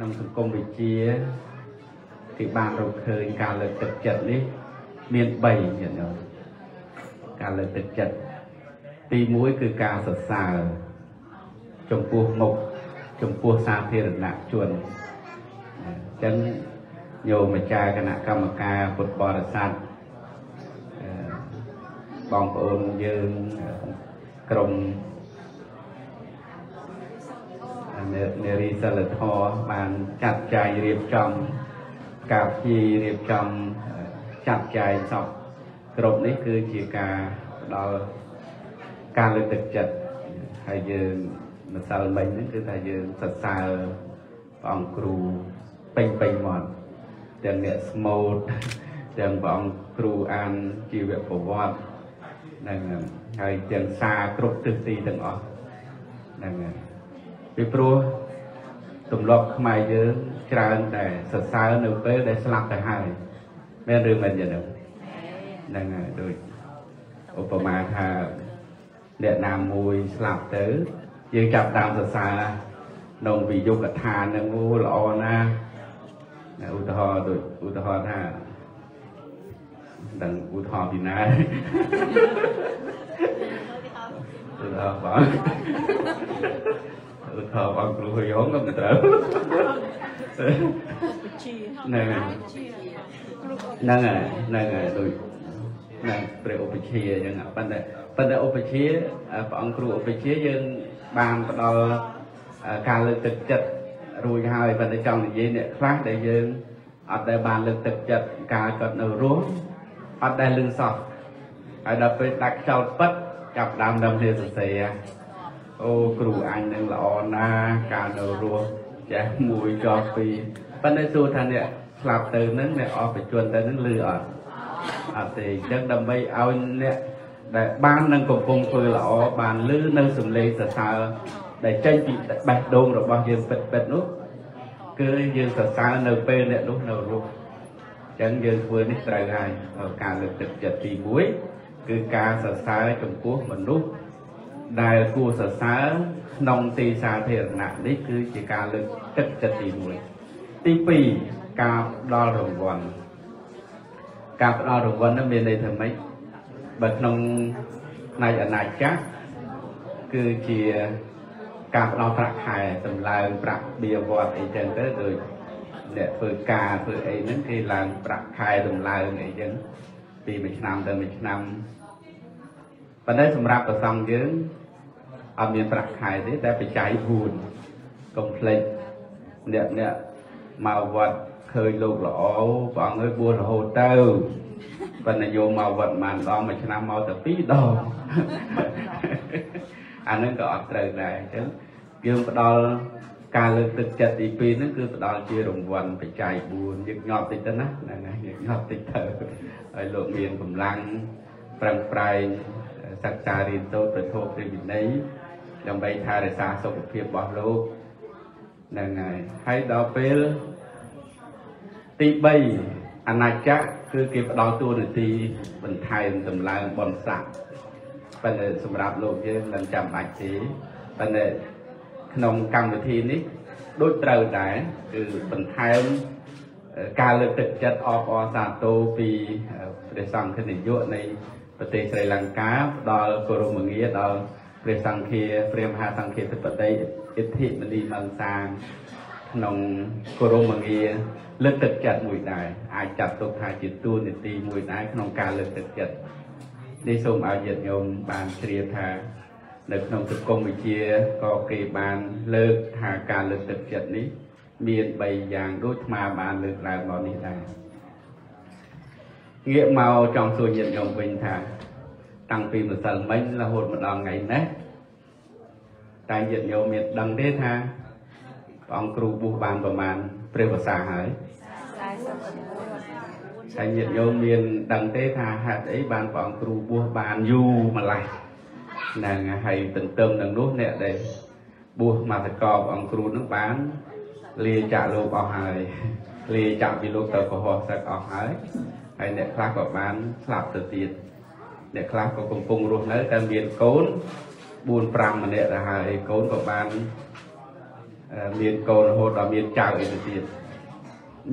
ក្នុងសង្គមវិជាគេបានរកឃើញការលើកទឹកចិត្តនេះមាន3ទៀតញោមការលើកទឹកចិត្តទី1គឺការសរសើរចំពោះមុខចំពោះសាធារណជនអញ្ចឹងញោមម្ចាស់គណៈកម្មការពុទ្ធបរិស័ទបងប្អូនយើងក្រុម នារីសិលធម៌បានចាត់ចែងរៀបចំការព្យារៀបចំចាត់ចែងសពគ្រប់នេះគឺជាការផ្ដល់ការលើកទឹកចិត្តហើយយើងម្សិលមិញហ្នឹងគឺថាយើងសរសើរព្រះអង្គគ្រូពេញពេញមកទាំងអ្នកស្មូតទាំងព្រះអង្គគ្រូអានជីវប្រវត្តិហ្នឹងហើយទាំងសារគ្រប់ទិសទីទាំងអស់ហ្នឹង ពីព្រោះទម្លាប់ខ្មែរយើងច្រើនតែសរសើរនៅពេលដែលស្លាប់ទៅហើយមែនឬមិនយ៉ាងហ្នឹងហ្នឹងហើយដូចឧបមាថាអ្នកណាមួយស្លាប់ទៅ យើងចាប់តាមសរសើរក្នុងវិយុកថានឹងអូល្អណាស់ឧទាហរណ៍ដូចឧទាហរណ៍ថាដឹងឧទាហរណ៍ពីណាឧទាហរណ៍បង ឧទាហរណ៍បងគ្រូហយងក៏មិនត្រូវហ្នឹងហើយហ្នឹងហើយហ្នឹងហើយដូចណាព្រះឧបជាអញ្ចឹងប៉ុន្តែប៉ុន្តែឧបជាព្រះអង្គគ្រូឧបជាយើងបានផ្ដល់ការលើកទឹកចិត្តរួចហើយប៉ុន្តែចង់និយាយអ្នកខ្លះដែលយើងអត់ដែលបានលើកទឹកចិត្តកាលគាត់នៅរស់អត់ដែលលឺសោះហើយដល់ពេលដាច់ខ្យល់ពិតចាប់ដើមដើមគ្នាសរសេរ អូគ្រូអញនឹងល្អណាស់កាលនៅរស់ចេះមួយចោះពីរប៉ុន្តែសួរថាអ្នកស្លាប់ទៅនឹងអ្នកអស់បច្ចុប្បន្នទៅនឹងលឺអត់អត់ទេអញ្ចឹងដើម្បីឲ្យអ្នកដែលបាននឹងកំពុងធ្វើល្អបានលឺនៅសំឡេងសរសើរដែលចេញពីបេះដូងរបស់យើងពិតពិតនោះគឺយើងសរសើរនៅពេលអ្នកនោះនៅរស់អញ្ចឹងយើងធ្វើនេះត្រូវហើយការលើកទឹកចិត្តទី1គឺការសរសើរចំពោះមនុស្ស ដែលគួរសរសើរក្នុងទីសាធារណៈនេះគឺជាការលើកទឹកចិត្តទី1ទី2ការផ្ដល់រង្វាន់ការផ្ដល់រង្វាន់នោះមានន័យថាម៉េចបើក្នុងផ្នែកអនាចក្រគឺជាការផ្ដល់ប្រាក់ខែតម្លើងប្រាក់បៀវត្តអីចឹងទៅដូចអ្នកធ្វើការធ្វើអីហ្នឹងគេឡើងប្រាក់ខែតម្លើងអីចឹងពីមួយឆ្នាំទៅមួយឆ្នាំប៉ុន្តែសម្រាប់ប្រសងយើង អត់មានប្រាក់ខែទេតែបច្ច័យ4កុំភ្លេចអ្នកអ្នកមកវត្តឃើញលោកល្អព្រះអង្គអើយបួសរហូតទៅប៉ុន្តែយកមកវត្តប៉ុន្មានដងមួយឆ្នាំមកតែ2ដងអានឹងក៏អត់ត្រូវដែរអញ្ចឹងយើងផ្ដល់ការលើកទឹកចិត្តទី2ហ្នឹងគឺផ្ដល់ជារង្វាន់បច្ច័យ4យើងញាប់តិចទៅណាហ្នឹងហើយយើងញាប់តិចទៅហើយលោកមានកម្លាំងប្រឹងប្រែងសិក្សារៀនសូត្រប្រធមព្រះវិន័យ ដើម្បីថែរក្សាសុខភាពរបស់លោកហ្នឹងហើយហើយដល់ពេលទី3អនាចក្រគឺគេផ្ដល់តួនាទីបន្ថែមតម្លើងបនស័កប៉ុន្តែសម្រាប់លោកយើងមិនចាំបាច់ទេប៉ុន្តែក្នុងកម្មវិធីនេះដូចត្រូវដែរគឺបន្ថែមការលើកទឹកចិត្តអបអរសាទរពីព្រះសង្ឃនាយកនៃប្រទេសស្រីលង្កាផ្ដល់គោរពមងារដល់ ព្រះសង្ឃាព្រះមហាសង្ឃាធិបតីអិទ្ធិមនីមង្សាក្នុងគោរពមងារលើកទឹកចិត្តមួយដែរអាចចាត់ទុកថាជាទួលនីតិមួយដែរក្នុងការលើកទឹកចិត្តនេះសូមឲ្យញាតិញោមបានជ្រាបថា នៅក្នុងសង្គមវិជាក៏គេបានលើកថាការលើកទឹកចិត្តនេះ មាន3យ៉ាងដូចស្មាបានលើកឡើងមកនេះដែរងាកមកចង់សួរញាតិញោមវិញថា តាំងពីម្សិលមិញរហូតមកដល់ថ្ងៃនេះតែញាតិញោមមានដឹងទេថាព្រះអង្គគ្រូបុះបានប្រមាណព្រះវស្សាហើយតែញាតិញោមមានដឹងទេថាហេតុអីបានព្រះអង្គគ្រូបុះបានយូរម្ល៉េះហ្នឹងហើយទន្ទឹមនឹងនោះអ្នកដែលបួសមកតកព្រះអង្គគ្រូនឹងបានលាចាក់លោកអស់ហើយលាចាក់ពីលោកទៅកុហកសឹកអស់ហើយហើយអ្នកខ្លះក៏បានស្លាប់ទៅទៀត អ្នកខ្លះក៏កំពុងរស់នៅតែមានកូន4 5ម្នាក់ទៅហើយកូនក៏បានមានកូនរហូតដល់មានចៅអីទៅទៀត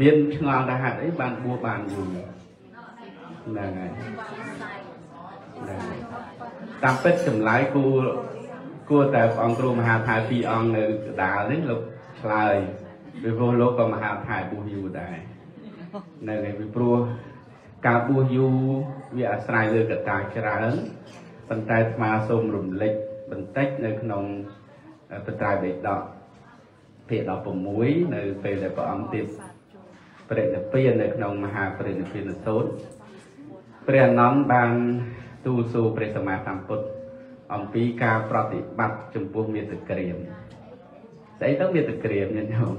មានឆ្ងល់ថាហេតុអីបានបួសបានយូរហ្នឹងហើយហ្នឹងតាមពិតចម្លើយគួរគួរតែព្រះអង្គគ្រូមហាថៃពីរអង្គនៅកដាលនេះលោកឆ្លើយពីព្រោះលោកក៏មហាថៃបួសយូរដែរនៅឯពីព្រោះការបួសយូរ វាអាស្រ័យលើកត្តាច្រើនប៉ុន្តែស្មាសូមរំលេចបន្តិចនៅក្នុងបត្រៃបេដកភាគ16នៅពេលដែលព្រះអង្គទៀតបរិនិព្វាននៅក្នុងមហាបរិនិព្វានសូត្រព្រះអនន្តបានទូលសួរព្រះសម្មាសម្ពុទ្ធអំពីការប្រតិបត្តិចំពោះមេត្តាក្រៀមស្អីទៅមេត្តាក្រៀមញាតិញោម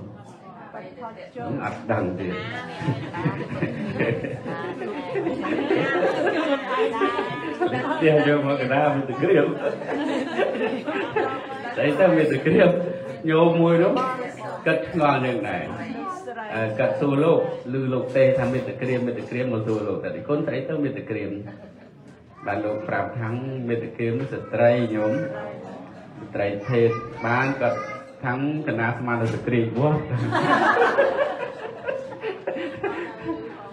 អត់ដឹងទេទៀតយកមកកណ្ដាលមេត្តាក្រៀមស្អីទៅមេត្តាក្រៀមញោមមួយនោះគិតឆ្ងល់យ៉ាងដែរកាត់សួរលោកឬលោកទេថាមេត្តាក្រៀមមេត្តាក្រៀមមកសួរលោកតែគុណស្អីទៅមេត្តាក្រៀមដែលលោកប្រាប់ថាមេត្តាក្រៀមស្ត្រីញោមស្ត្រីភេទបានគាត់ ខាងកណាស្មានទៅសក្រីវត្ត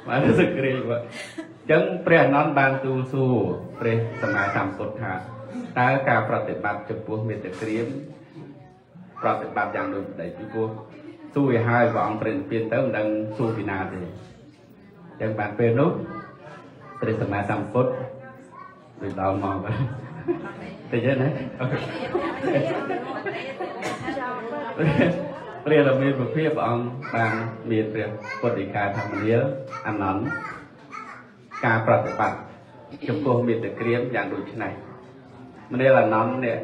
បានសក្រីវត្តចឹងព្រះអនន្តបានទូលសួរព្រះសម្មាសម្ពុទ្ធថាតើការប្រតិបត្តិចំពោះមេត្តាក្រៀមប្រតិបត្តិយ៉ាងដូចប្តីពីព្រោះសួរឲ្យហើយព្រះអង្គព្រះនិព្វានទៅមិនដឹងសួរពីណាទេចឹងបានពេលនោះព្រះសម្មាសម្ពុទ្ធដូចដល់មកបាទ តិចណាព្រះរាមាប្រភិបព្រះអង្គបានមានព្រះពុទ្ធិកាធម្មនាលអនន្តការប្រតិបត្តិចំពោះមេត្តាក្រៀមយ៉ាងដូចនេះមនាលអនន្តនេះ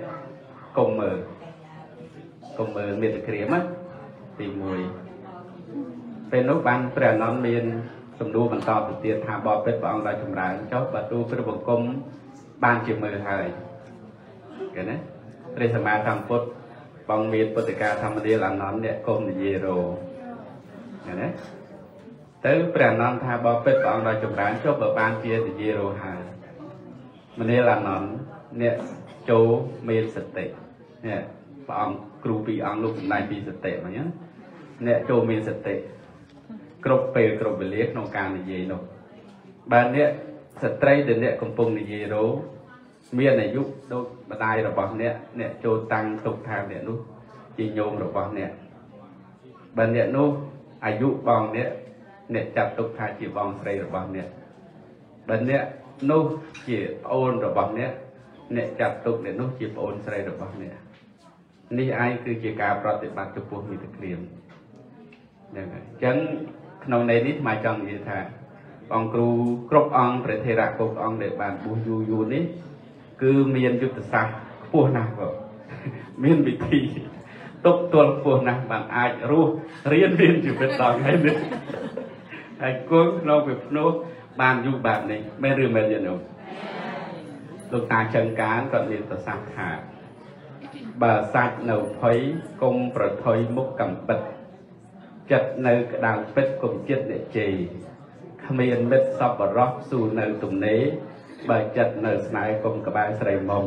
កុំមើលកុំមើលមេត្តាក្រៀមណាទី1ពេលនោះបានព្រះអនន្តមានសំណួរបន្តទៅទៀតថាបបិទ្ធព្រះអង្គដល់ចម្រើនចុះបើទូព្រះបង្គំ បានជាមើលហើយគេណាព្រះសម្មាសម្ពុទ្ធបងមានពុទ្ធិកាធម្មនាលអនន្តអ្នកកុំនិយាយរោឃើញទេទៅព្រះអនន្តថាបបិទ្ធព្រះអង្គដល់ចម្រើនចុះបើបានជានិយាយរោហើយមនាលអនន្តអ្នកចូលមានសតិនេះព្រះអង្គគ្រូពីរអង្គលោកសម្ដែងពីសតិមកហ្នឹងអ្នកចូលមានសតិគ្រប់ពេលគ្រប់វេលាក្នុងការនិយាយនោះបើអ្នក ស្ត្រីដែលអ្នកកំពុងនិយាយរោមានអាយុដូចម្ដាយរបស់អ្នកអ្នកចូលតាំងទុកថាអ្នកនោះជាញោមរបស់អ្នកបើអ្នកនោះអាយុបងអ្នកអ្នកចាត់ទុកថាជាបងស្រីរបស់អ្នកបើអ្នកនោះជាប្អូនរបស់អ្នកអ្នកចាត់ទុកអ្នកនោះជាប្អូនស្រីរបស់អ្នកនេះឯងគឺជាការប្រតិបត្តិចំពោះមិត្តក្រៀមហ្នឹងហើយអញ្ចឹងក្នុងន័យនេះមកចង់និយាយថា អង្គគ្រូគ្រប់អង្គព្រះថេរៈគ្រប់អង្គដែលបានបួសយូរយូរនេះ គឺមានយុទ្ធសាស្ត្រខ្ពស់ណាស់បងមានវិធីទុកទល់ខ្ពស់ណាស់បានអាចរស់រៀនរៀនជីវិតដល់ថ្ងៃនេះហើយគង់ក្នុងវិភ្នោះបានយូរបែបនេះមែនឬមែនទេនោះលោកតាចង្ការគាត់មានប្រសាសន៍ថាបើសាច់នៅភ័យកុំប្រថុយមុខកំបិតចិត្តនៅក្តៅពិតកុំចិត្តអ្នកជេរ គ្មានមិត្តសប្បុរសស៊ូនៅទំនេរបើចិត្តនៅស្នេហ៍កុំក្បែរស្រីមុំ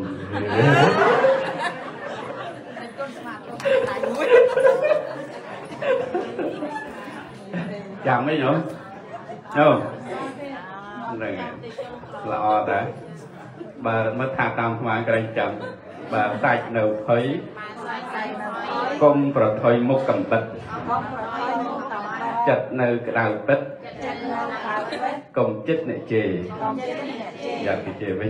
ចាំមិនញោមញោមហ្នឹងល្អតាបើមើលថាតាមស្មានក្រែងចាំបើសាច់នៅភ័យកុំប្រថុយមុខកំបិតចិត្តនៅក្តៅពិត កុំចិត្តអ្នកជេរយ៉ាគេជេរវិញ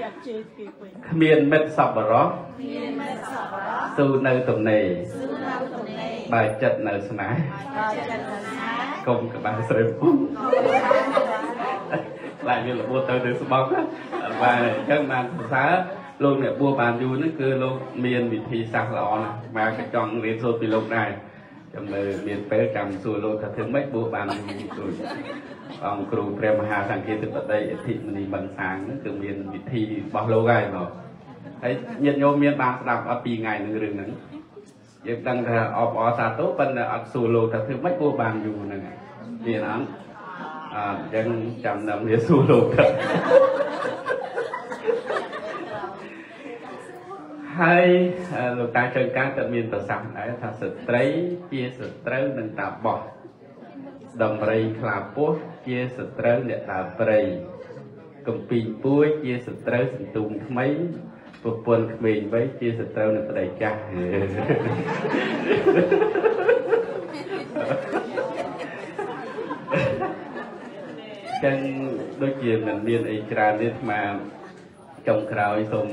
យ៉ាជេរគេវិញគ្មានមិត្តសប្បុរសគ្មានមិត្តសប្បុរសស៊ូនៅទំនេរស៊ូនៅទំនេរបើចិត្តនៅស្នេហ៍បើចិត្តនៅស្នេហ៍កុំក្បែរស្រីពុំខ្លាចមានរបួសទៅទៅស្បោកបាទអញ្ចឹងបានសរសើរលោកអ្នកបួសបានយូរហ្នឹងគឺលោកមានវិធីសាស្ត្រល្អណាស់មកក៏ចង់រៀនសូត្រពីលោកដែរចាំមើលមានពេលចាំសួរលោកថាធ្វើម៉េចបួសបានដូច អង្គគ្រូព្រះមហាសង្ឃាធិបតីអធិមនីបិណ្ឌសាងហ្នឹងគឺមានវិធីរបស់លោកហើយបងហើយញាតិញោមមានបានស្ដាប់អត់ពីថ្ងៃនឹងរឿងហ្នឹងយើងដឹងថាអបអរសាទរប៉ុន្តែអត់សួរលោកថាធ្វើម៉េចបួសបានយូរហ្នឹងមានអត់អញ្ចឹងចាំដល់វាសួរលោកទៅហហើយអឺលោកតាចៅកាក៏មានប្រសាសន៍ដែរថាស្ត្រីជាសត្រូវនឹងតាបោះ ដំរីខ្លាពស់ជាសត្រូវអ្នកដើរព្រៃកំពីងពួយជាសត្រូវសន្ទូងថ្មីប្រពន្ធក្មេងវ័យជាសត្រូវនឹងប្តីចាស់ចឹងដូចជាមិនមានអីច្រើនទេស្មាចុងក្រោយសូម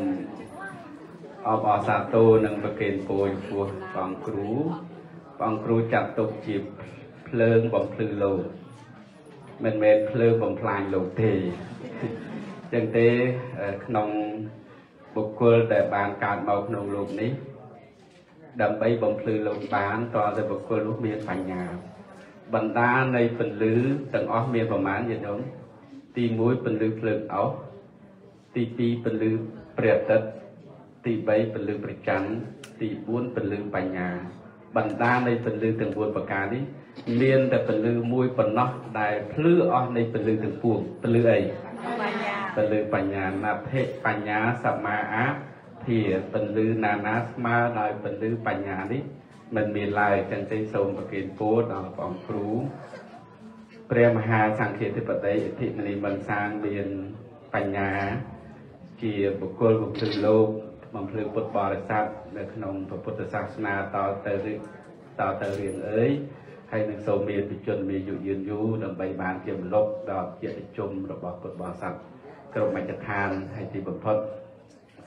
អបអរសាទរនឹងប្រគេនពរចំពោះព្រះអង្គគ្រូព្រះអង្គគ្រូចាត់ទុកជា ភ្លើងបំភ្លឺលោកមិនមែនភ្លើងបំផ្លាញលោកទេចឹងទេក្នុងបុគ្គលដែលបានកើតមកក្នុងលោកនេះដើម្បីបំភ្លឺលោកបានតើតែបុគ្គលនោះមានបញ្ញាបណ្ដានៃពន្លឺទាំងអស់មានប្រមាណយល់ទេទី1ពន្លឺភ្លើងអោសទី2ពន្លឺព្រះអាទិត្យទី3ពន្លឺប្រច័នទី4ពន្លឺបញ្ញាបណ្ដានៃពន្លឺទាំង4ប្រការនេះ មានតែពន្លឺមួយប៉ុណ្ណោះដែលភ្លឺអស់នៃពន្លឺទាំងពួងពន្លឺអីបញ្ញាពន្លឺបញ្ញាណដ្ឋិបញ្ញាសម្មាអាភាពន្លឺណានាស្មើដោយពន្លឺបញ្ញានេះមិនមានឡើយចឹងទេសូមប្រគេនពរដល់ព្រះអង្គគ្រូព្រះមហាសង្ឃាធិបតីអធិមនីមន្សាងមានបញ្ញា ជាបុគ្គលបំភ្លឺលោកបំភ្លឺពុទ្ធបរិស័ទនៅក្នុងពុទ្ធសាសនាតទៅតទៅរៀងអើយ ហើយនឹងសូមមានពិជនមានយុយឺនយូរដើម្បីបានជាមលុបដល់ជាតិជុំរបស់ពុទ្ធបរិស័ទគ្រប់មជ្ឈដ្ឋានហើយទីបំផុត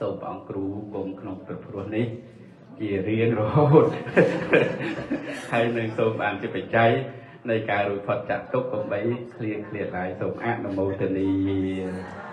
សូមព្រះអង្គគ្រូគង់ក្នុងព្រះព្រោះនេះជារៀងរហូតហើយនឹងសូមបានជាបច្ច័យនៃការរួចផុតចាក់ទុកកុំបីឃ្លៀងឃ្លាតឡើយសូមអនុមោទនា